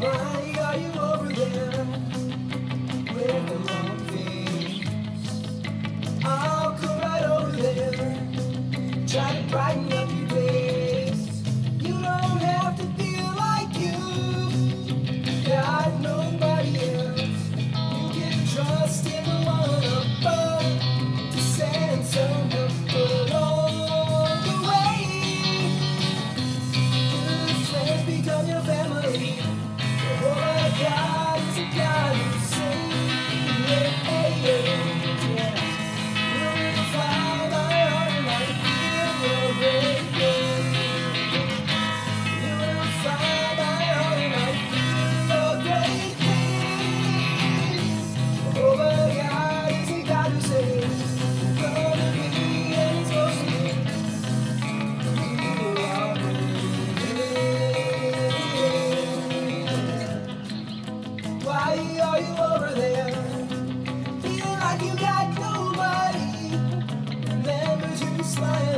Why are you over there? smile.